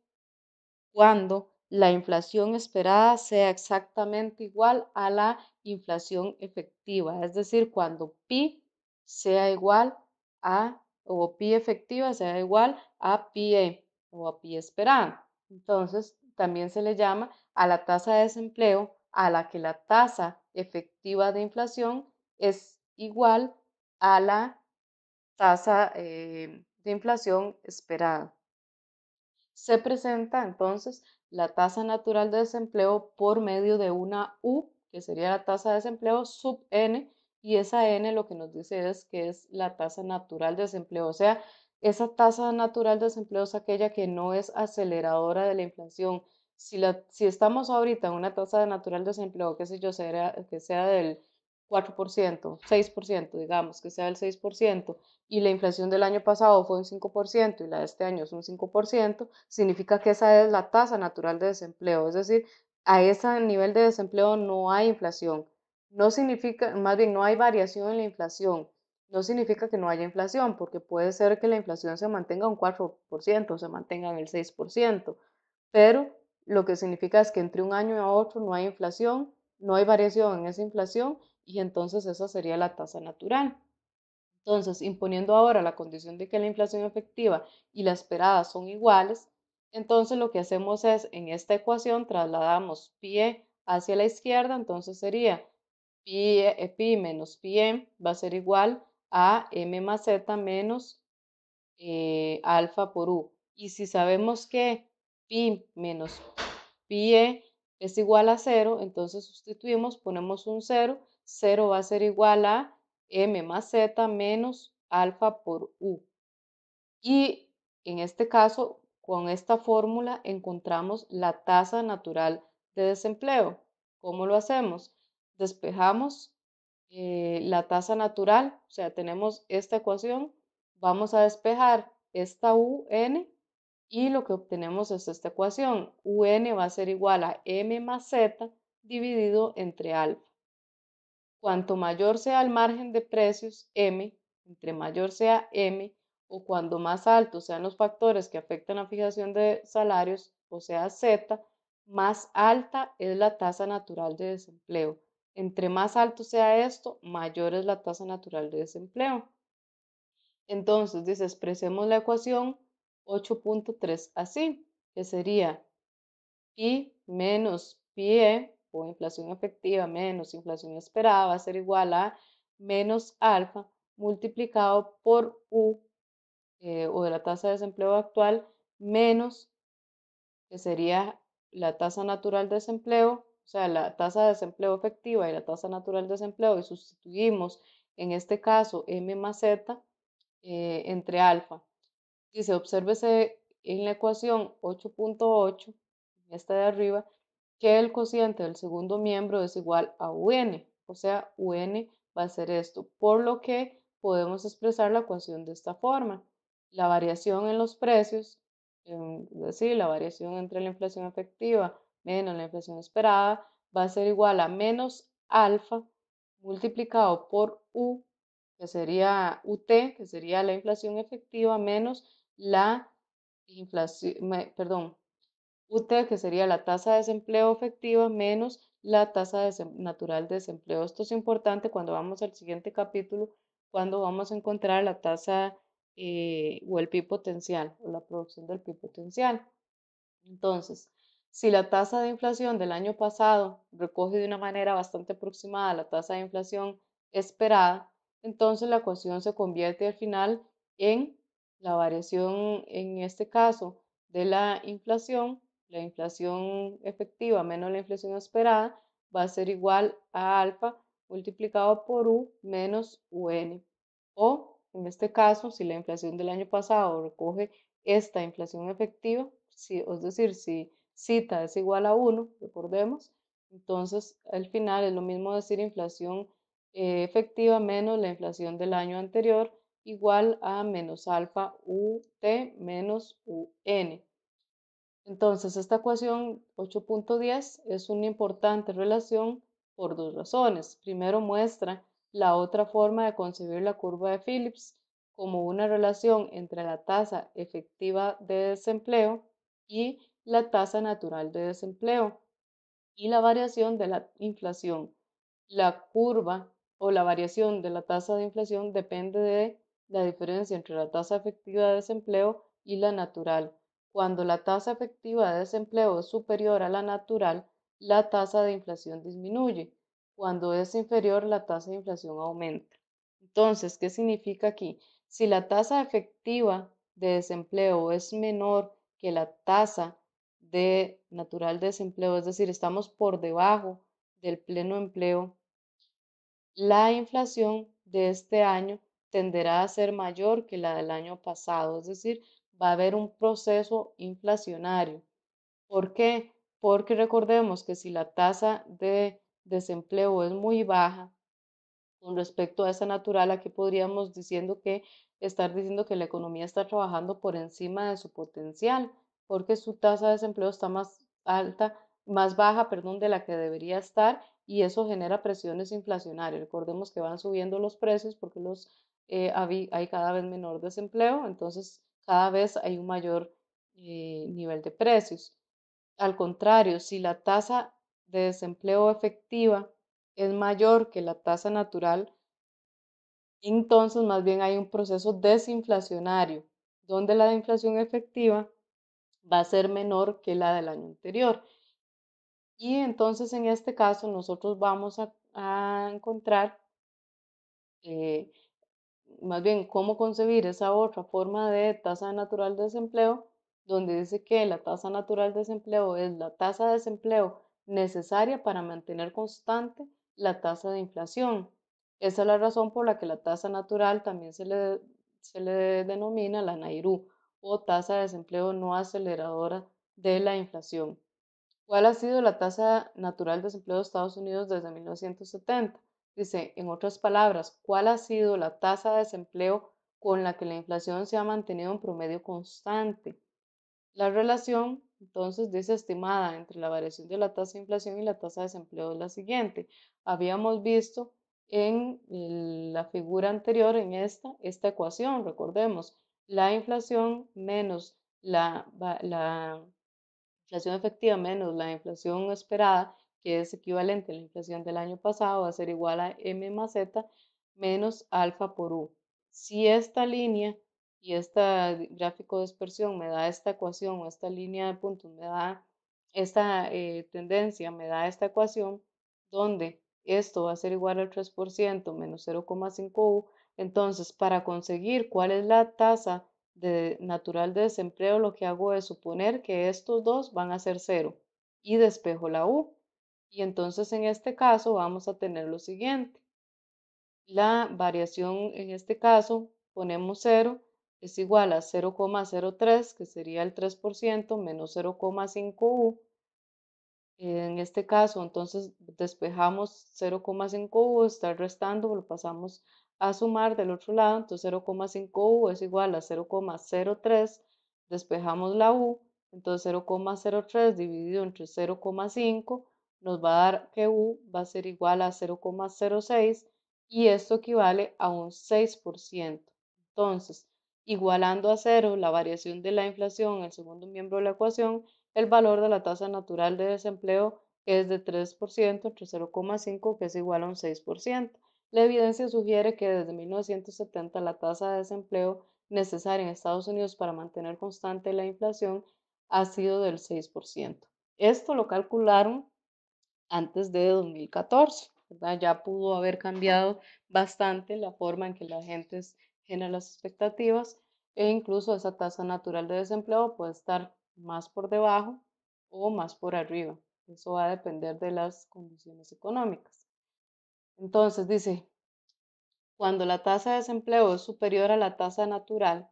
A: cuando la inflación esperada sea exactamente igual a la inflación efectiva, es decir, cuando pi sea igual a, o pi efectiva sea igual a pi e o a pi esperada. Entonces, también se le llama a la tasa de desempleo a la que la tasa efectiva de inflación es igual a la tasa eh, de inflación esperada. Se presenta entonces la tasa natural de desempleo por medio de una U, que sería la tasa de desempleo sub N, y esa N lo que nos dice es que es la tasa natural de desempleo. O sea, esa tasa natural de desempleo es aquella que no es aceleradora de la inflación. Si, la, si estamos ahorita en una tasa de natural de desempleo, qué sé yo, que sea del 4%, 6%, digamos, que sea el 6%, y la inflación del año pasado fue un 5% y la de este año es un 5%, significa que esa es la tasa natural de desempleo, es decir, a ese nivel de desempleo no hay inflación. No significa, más bien no hay variación en la inflación. No significa que no haya inflación, porque puede ser que la inflación se mantenga un 4%, se mantenga en el 6%, pero lo que significa es que entre un año a otro no hay inflación, no hay variación en esa inflación y entonces esa sería la tasa natural. Entonces, imponiendo ahora la condición de que la inflación efectiva y la esperada son iguales, entonces lo que hacemos es, en esta ecuación, trasladamos pie hacia la izquierda, entonces sería pi, eh, pi menos pi va a ser igual a m más z menos eh, alfa por u. Y si sabemos que pi menos pi es igual a 0, entonces sustituimos, ponemos un 0, 0 va a ser igual a m más z menos alfa por u. Y en este caso, con esta fórmula encontramos la tasa natural de desempleo. ¿Cómo lo hacemos? Despejamos eh, la tasa natural, o sea, tenemos esta ecuación, vamos a despejar esta un y lo que obtenemos es esta ecuación. un va a ser igual a m más z dividido entre alfa. Cuanto mayor sea el margen de precios m, entre mayor sea m, o cuando más altos sean los factores que afectan la fijación de salarios, o sea z, más alta es la tasa natural de desempleo. Entre más alto sea esto, mayor es la tasa natural de desempleo. Entonces, dice, expresemos la ecuación 8.3 así, que sería pi menos pi o inflación efectiva menos inflación esperada va a ser igual a menos alfa multiplicado por u eh, o de la tasa de desempleo actual menos que sería la tasa natural de desempleo o sea, la tasa de desempleo efectiva y la tasa natural de desempleo y sustituimos en este caso m más z eh, entre alfa. Dice, obsérvese en la ecuación 8.8, esta de arriba, que el cociente del segundo miembro es igual a un, o sea, un va a ser esto, por lo que podemos expresar la ecuación de esta forma. La variación en los precios, es decir, la variación entre la inflación efectiva menos la inflación esperada, va a ser igual a menos alfa multiplicado por U, que sería UT, que sería la inflación efectiva, menos la inflación, perdón, UT, que sería la tasa de desempleo efectiva, menos la tasa natural de desempleo. Esto es importante cuando vamos al siguiente capítulo, cuando vamos a encontrar la tasa eh, o el PIB potencial o la producción del PIB potencial. Entonces, si la tasa de inflación del año pasado recoge de una manera bastante aproximada la tasa de inflación esperada, entonces la ecuación se convierte al final en la variación, en este caso, de la inflación, la inflación efectiva menos la inflación esperada, va a ser igual a alfa multiplicado por U menos UN. O, en este caso, si la inflación del año pasado recoge esta inflación efectiva, es decir, si cita es igual a 1, recordemos, entonces al final es lo mismo decir inflación eh, efectiva menos la inflación del año anterior igual a menos alfa ut menos un. Entonces esta ecuación 8.10 es una importante relación por dos razones. Primero muestra la otra forma de concebir la curva de Phillips como una relación entre la tasa efectiva de desempleo y la tasa natural de desempleo y la variación de la inflación. La curva o la variación de la tasa de inflación depende de la diferencia entre la tasa efectiva de desempleo y la natural. Cuando la tasa efectiva de desempleo es superior a la natural, la tasa de inflación disminuye. Cuando es inferior, la tasa de inflación aumenta. Entonces, ¿qué significa aquí? Si la tasa efectiva de desempleo es menor que la tasa de natural desempleo, es decir, estamos por debajo del pleno empleo, la inflación de este año tenderá a ser mayor que la del año pasado, es decir, va a haber un proceso inflacionario. ¿Por qué? Porque recordemos que si la tasa de desempleo es muy baja con respecto a esa natural, aquí podríamos diciendo que estar diciendo que la economía está trabajando por encima de su potencial porque su tasa de desempleo está más alta, más baja, perdón, de la que debería estar y eso genera presiones inflacionarias. Recordemos que van subiendo los precios porque los, eh, hay cada vez menor desempleo, entonces cada vez hay un mayor eh, nivel de precios. Al contrario, si la tasa de desempleo efectiva es mayor que la tasa natural, entonces más bien hay un proceso desinflacionario, donde la inflación efectiva va a ser menor que la del año anterior. Y entonces en este caso nosotros vamos a, encontrar eh, más bien cómo concebir esa otra forma de tasa natural de desempleo, donde dice que la tasa natural de desempleo es la tasa de desempleo necesaria para mantener constante la tasa de inflación. Esa es la razón por la que la tasa natural también se le, se le denomina la NAIRU, o tasa de desempleo no aceleradora de la inflación. ¿Cuál ha sido la tasa natural de desempleo de Estados Unidos desde 1970? Dice, en otras palabras, ¿cuál ha sido la tasa de desempleo con la que la inflación se ha mantenido en promedio constante? La relación, entonces, dice estimada entre la variación de la tasa de inflación y la tasa de desempleo es la siguiente. Habíamos visto en la figura anterior, en esta, esta ecuación, recordemos, la inflación menos la, inflación efectiva menos la inflación esperada, que es equivalente a la inflación del año pasado, va a ser igual a m más z menos alfa por u. Si esta línea y este gráfico de dispersión me da esta ecuación o esta línea de puntos me da esta eh, tendencia, me da esta ecuación donde esto va a ser igual al 3% menos 0,5u, entonces, para conseguir cuál es la tasa de natural de desempleo, lo que hago es suponer que estos dos van a ser cero y despejo la U. Y entonces en este caso vamos a tener lo siguiente. La variación en este caso ponemos 0 es igual a 0,03 que sería el 3% menos 0,5u en este caso, entonces despejamos 0,5u, está restando, lo pasamos a sumar del otro lado, entonces 0,5u es igual a 0,03, despejamos la u, entonces 0,03 dividido entre 0,5 nos va a dar que u va a ser igual a 0,06 y esto equivale a un 6%. Entonces, igualando a cero la variación de la inflación, el segundo miembro de la ecuación, el valor de la tasa natural de desempleo es de 3% entre 0,5 que es igual a un 6%. La evidencia sugiere que desde 1970 la tasa de desempleo necesaria en Estados Unidos para mantener constante la inflación ha sido del 6%. Esto lo calcularon antes de 2014, ya pudo haber cambiado bastante la forma en que la gente genera las expectativas e incluso esa tasa natural de desempleo puede estar más por debajo o más por arriba. Eso va a depender de las condiciones económicas. Entonces dice, cuando la tasa de desempleo es superior a la tasa natural,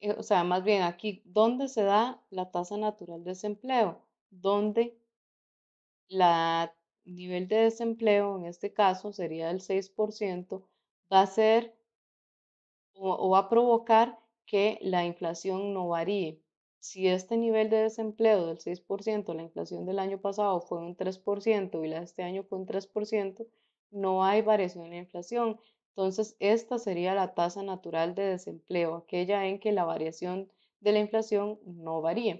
A: eh, o sea, más bien aquí, ¿dónde se da la tasa natural de desempleo? Donde la nivel de desempleo, en este caso sería del 6%, va a ser o va a provocar que la inflación no varíe si este nivel de desempleo del 6%, la inflación del año pasado fue un 3% y la de este año fue un 3%, no hay variación en la inflación. Entonces, esta sería la tasa natural de desempleo, aquella en que la variación de la inflación no varía.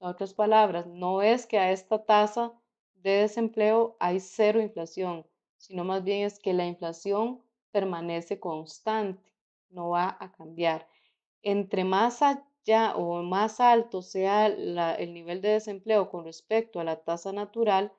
A: En otras palabras, no es que a esta tasa de desempleo hay cero inflación, sino más bien es que la inflación permanece constante, no va a cambiar. Entre más ya o más alto sea el nivel de desempleo con respecto a la tasa natural,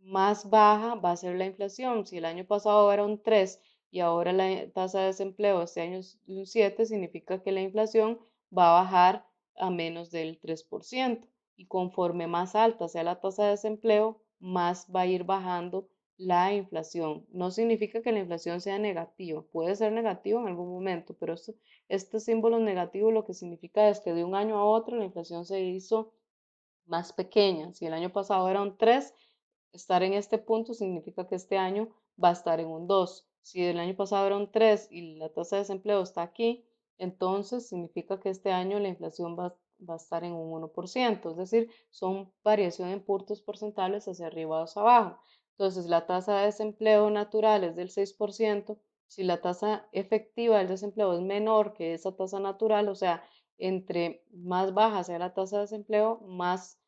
A: más baja va a ser la inflación. Si el año pasado era un 3 y ahora la tasa de desempleo este año es un 7, significa que la inflación va a bajar a menos del 3%. Y conforme más alta sea la tasa de desempleo, más va a ir bajando la inflación. No significa que la inflación sea negativa, puede ser negativa en algún momento, pero este símbolo negativo lo que significa es que de un año a otro la inflación se hizo más pequeña. Si el año pasado era un 3, estar en este punto significa que este año va a estar en un 2. Si el año pasado era un 3 y la tasa de desempleo está aquí, entonces significa que este año la inflación va, va a estar en un 1%, es decir, son variación en puntos porcentuales hacia arriba o hacia abajo. Entonces, la tasa de desempleo natural es del 6%. Si la tasa efectiva del desempleo es menor que esa tasa natural, o sea, entre más baja sea la tasa de desempleo, más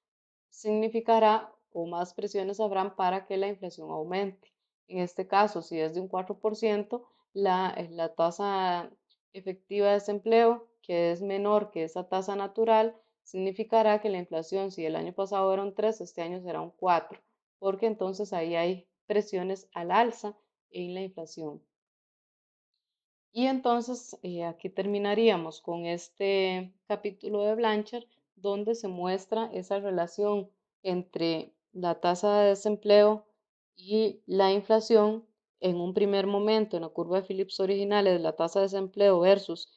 A: significará o más presiones habrán para que la inflación aumente. En este caso, si es de un 4%, la, eh, la tasa efectiva de desempleo, que es menor que esa tasa natural, significará que la inflación, si el año pasado era un 3, este año será un 4 porque entonces ahí hay presiones al alza en la inflación. Y entonces eh, aquí terminaríamos con este capítulo de Blanchard, donde se muestra esa relación entre la tasa de desempleo y la inflación en un primer momento en la curva de Phillips original es la tasa de desempleo versus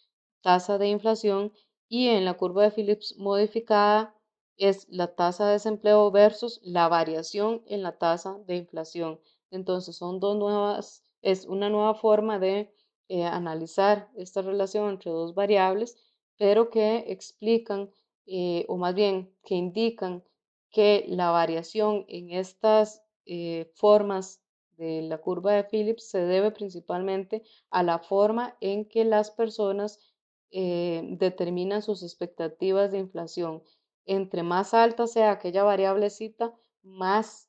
A: tasa de inflación y en la curva de Phillips modificada es la tasa de desempleo versus la variación en la tasa de inflación. Entonces son dos nuevas, es una nueva forma de eh, analizar esta relación entre dos variables, pero que explican, eh, o más bien que indican que la variación en estas eh, formas de la curva de Phillips se debe principalmente a la forma en que las personas determinan sus expectativas de inflación entre más alta sea aquella variablecita, más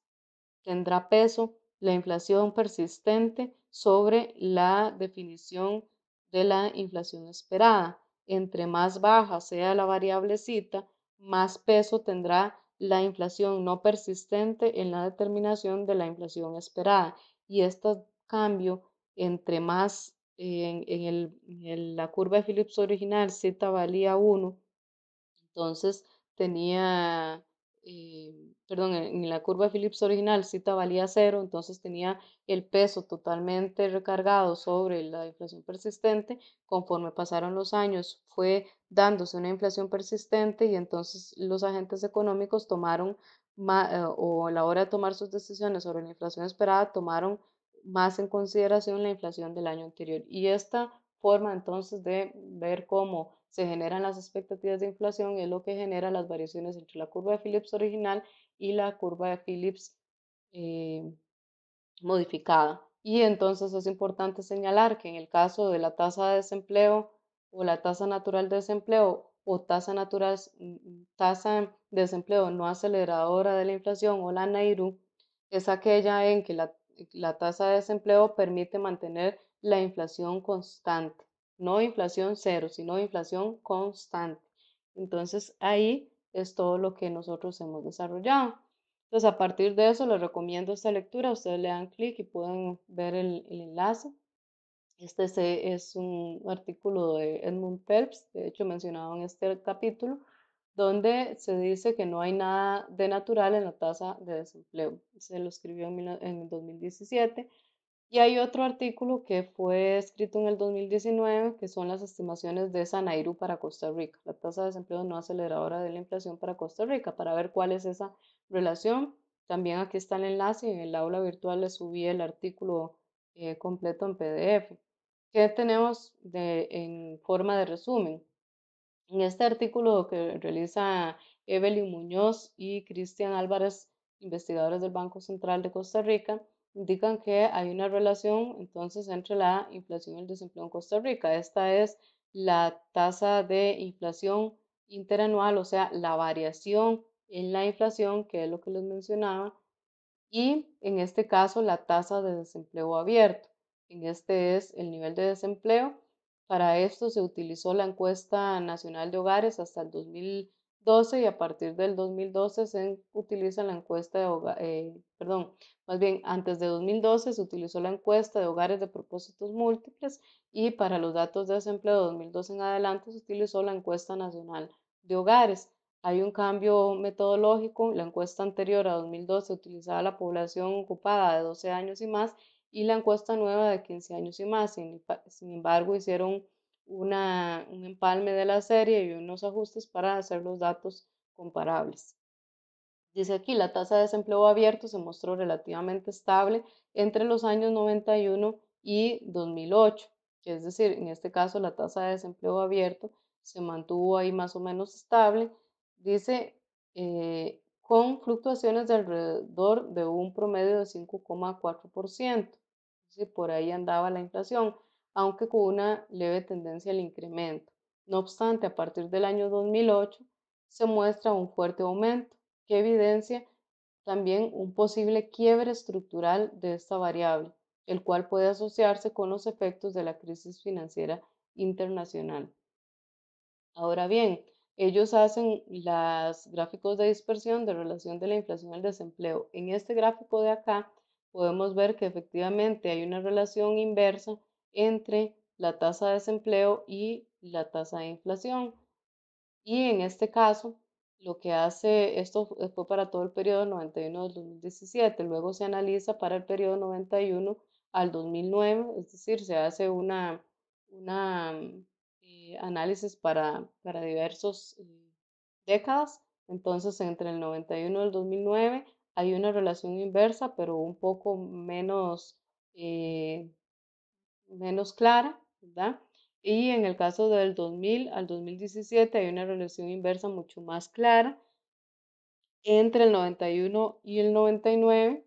A: tendrá peso la inflación persistente sobre la definición de la inflación esperada. Entre más baja sea la variablecita, más peso tendrá la inflación no persistente en la determinación de la inflación esperada. Y este cambio entre más en, en la curva de Phillips original, Z valía 1, entonces tenía eh, perdón, en la curva de Phillips original cita valía cero, entonces tenía el peso totalmente recargado sobre la inflación persistente. Conforme pasaron los años fue dándose una inflación persistente y entonces los agentes económicos tomaron, eh, o a la hora de tomar sus decisiones sobre la inflación esperada, tomaron más en consideración la inflación del año anterior. Y esta forma entonces de ver cómo se generan las expectativas de inflación es lo que genera las variaciones entre la curva de Phillips original y la curva de Phillips eh, modificada. Y entonces es importante señalar que en el caso de la tasa de desempleo o la tasa natural de desempleo o tasa natural, mm, tasa de desempleo no aceleradora de la inflación o la NAIRU, es aquella en que la la tasa de desempleo permite mantener la inflación constante, no inflación cero, sino inflación constante. Entonces ahí es todo lo que nosotros hemos desarrollado. Entonces a partir de eso les recomiendo esta lectura, ustedes le dan clic y pueden ver el, enlace. Este es un artículo de Edmund Phelps, de hecho mencionado en este capítulo, donde se dice que no hay nada de natural en la tasa de desempleo. Se lo escribió en, en 2017. Y hay otro artículo que fue escrito en el 2019, que son las estimaciones de Sanairu para Costa Rica, la tasa de desempleo no aceleradora de la inflación para Costa Rica, para ver cuál es esa relación. También aquí está el enlace en el aula virtual le subí el artículo eh, completo en PDF. ¿Qué tenemos en forma de resumen? En este artículo que realiza Evelyn Muñoz y Cristian Álvarez, investigadores del Banco Central de Costa Rica, indican que hay una relación entonces entre la inflación y el desempleo en Costa Rica. Esta es la tasa de inflación interanual, o sea, la variación en la inflación, que es lo que les mencionaba, y en este caso la tasa de desempleo abierto. En este es el nivel de desempleo para esto se utilizó la encuesta nacional de hogares hasta el 2012 y a partir del 2012 se utiliza la encuesta de hogares, eh, perdón, más bien antes de 2012 se utilizó la encuesta de hogares de propósitos múltiples y para los datos de desempleo de 2012 en adelante se utilizó la encuesta nacional de hogares. Hay un cambio metodológico, la encuesta anterior a 2012 utilizaba la población ocupada de 12 años y más y la encuesta nueva de 15 años y más. Sin, embargo, hicieron una, un empalme de la serie y unos ajustes para hacer los datos comparables. Dice aquí, la tasa de desempleo abierto se mostró relativamente estable entre los años 91 y 2008, es decir, en este caso la tasa de desempleo abierto se mantuvo ahí más o menos estable. Dice, eh, con fluctuaciones de alrededor de un promedio de 5,4%. Por ahí andaba la inflación, aunque con una leve tendencia al incremento. No obstante, a partir del año 2008 se muestra un fuerte aumento que evidencia también un posible quiebre estructural de esta variable, el cual puede asociarse con los efectos de la crisis financiera internacional. Ahora bien, ellos hacen los gráficos de dispersión de relación de la inflación al desempleo. En este gráfico de acá podemos ver que efectivamente hay una relación inversa entre la tasa de desempleo y la tasa de inflación. Y en este caso, lo que hace, esto fue para todo el periodo 91 al 2017, luego se analiza para el periodo 91 al 2009, es decir, se hace una, una eh, análisis para, para diversos eh, décadas. Entonces, entre el 91 y el 2009 hay una relación inversa, pero un poco menos, eh, menos clara, ¿verdad? Y en el caso del 2000 al 2017 hay una relación inversa mucho más clara entre el 91 y el 99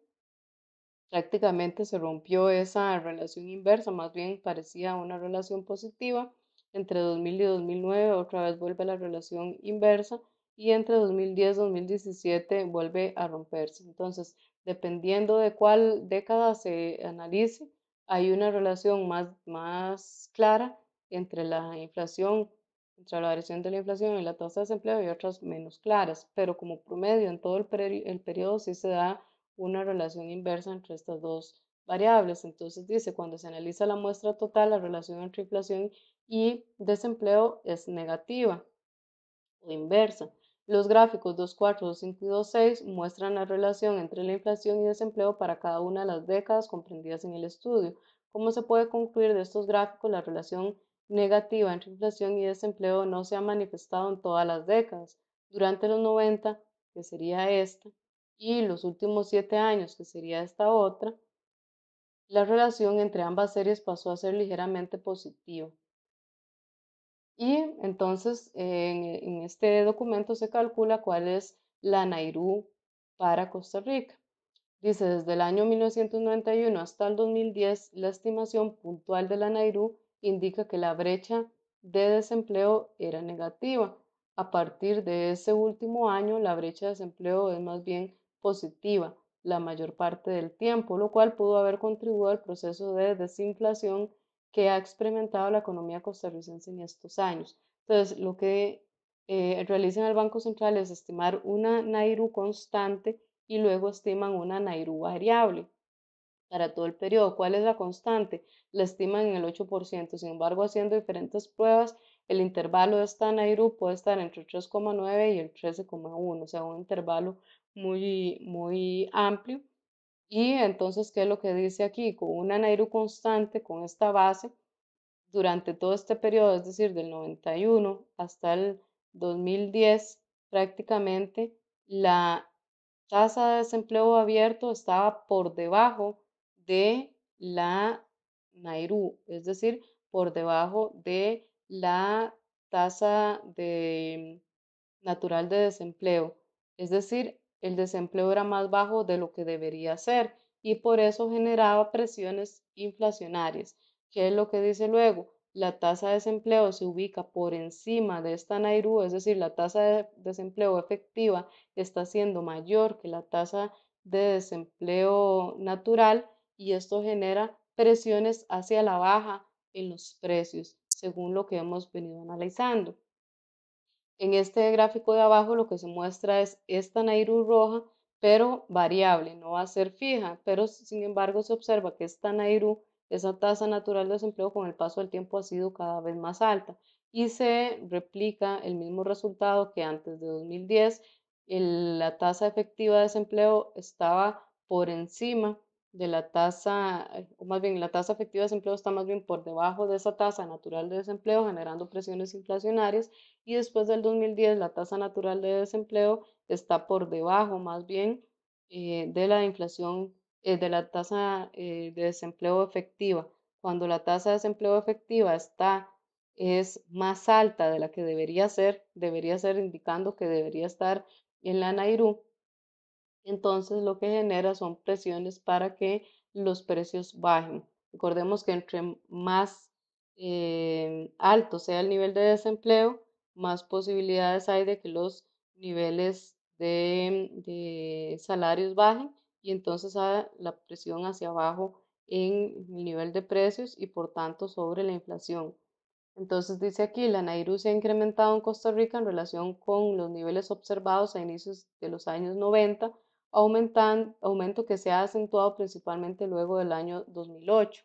A: prácticamente se rompió esa relación inversa, más bien parecía una relación positiva. Entre 2000 y 2009 otra vez vuelve la relación inversa y entre 2010 y 2017 vuelve a romperse. Entonces, dependiendo de cuál década se analice, hay una relación más, más clara entre la inflación, entre la variación de la inflación y la tasa de desempleo y otras menos claras, pero como promedio en todo el, el periodo sí se da una relación inversa entre estas dos variables. Entonces dice, cuando se analiza la muestra total, la relación entre inflación y desempleo es negativa o inversa. Los gráficos 2.4, 2.5 y 2.6 muestran la relación entre la inflación y desempleo para cada una de las décadas comprendidas en el estudio. Como se puede concluir de estos gráficos, la relación negativa entre inflación y desempleo no se ha manifestado en todas las décadas. Durante los 90, que sería esta, y los últimos siete años, que sería esta otra, la relación entre ambas series pasó a ser ligeramente positiva. Y entonces en, este documento se calcula cuál es la Nairú para Costa Rica. Dice, desde el año 1991 hasta el 2010, la estimación puntual de la Nairú indica que la brecha de desempleo era negativa. A partir de ese último año, la brecha de desempleo es más bien positiva la mayor parte del tiempo, lo cual pudo haber contribuido al proceso de desinflación que ha experimentado la economía costarricense en estos años. Entonces, lo que eh, realizan el Banco Central es estimar una Nairu constante y luego estiman una Nairu variable para todo el periodo. ¿Cuál es la constante? La estiman en el 8%. Sin embargo, haciendo diferentes pruebas, el intervalo de esta Nairu puede estar entre el 3,9 y el 13,1, o sea, un intervalo muy, muy amplio. Y entonces, ¿qué es lo que dice aquí? Con una Nairu constante, con esta base, durante todo este periodo, es decir, del 91 hasta el 2010, prácticamente la tasa de desempleo abierto estaba por debajo de la Nairu, es decir, por debajo de la tasa de natural de desempleo. Es decir, el desempleo era más bajo de lo que debería ser y por eso generaba presiones inflacionarias. ¿Qué es lo que dice luego? La tasa de desempleo se ubica por encima de esta Nairu, es decir, la tasa de desempleo efectiva está siendo mayor que la tasa de desempleo natural y esto genera presiones hacia la baja en los precios, según lo que hemos venido analizando. En este gráfico de abajo lo que se muestra es esta Nairu roja, pero variable, no va a ser fija, pero sin embargo se observa que esta Nairu, esa tasa natural de desempleo con el paso del tiempo ha sido cada vez más alta y se replica el mismo resultado que antes de 2010, la tasa efectiva de desempleo estaba por encima de la tasa, eh, o más bien la tasa efectiva de desempleo está más bien por debajo de esa tasa natural de desempleo, generando presiones inflacionarias, y después del 2010 la tasa natural de desempleo está por debajo más bien eh, de la inflación, eh, de la tasa de desempleo efectiva. Cuando la tasa de desempleo efectiva está es más alta de la que debería ser, debería ser indicando que debería estar en la Nairu, entonces lo que genera son presiones para que los precios bajen. Recordemos que entre más eh, alto sea el nivel de desempleo, más posibilidades hay de que los niveles de, salarios bajen y entonces la presión hacia abajo en el nivel de precios y por tanto sobre la inflación. Entonces dice aquí, la Nairu se ha incrementado en Costa Rica en relación con los niveles observados a inicios de los años 90 aumento que se ha acentuado principalmente luego del año 2008.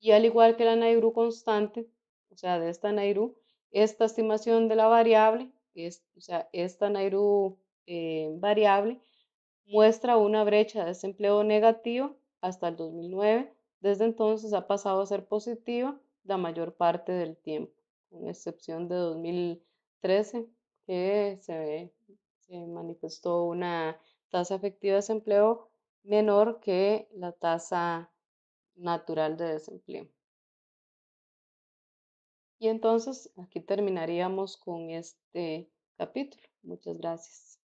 A: Y al igual que la Nairu constante, o sea, de esta Nairu, esta estimación de la variable, o sea, esta Nairu eh, variable, muestra una brecha de desempleo negativa hasta el 2009. Desde entonces ha pasado a ser positiva la mayor parte del tiempo, con excepción de 2013, que se manifestó una tasa efectiva de desempleo menor que la tasa natural de desempleo. Y entonces aquí terminaríamos con este capítulo. Muchas gracias.